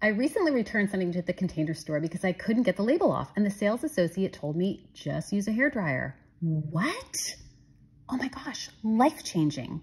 I recently returned something to the container store because I couldn't get the label off and the sales associate told me just use a hair dryer. What? Oh my gosh, life changing.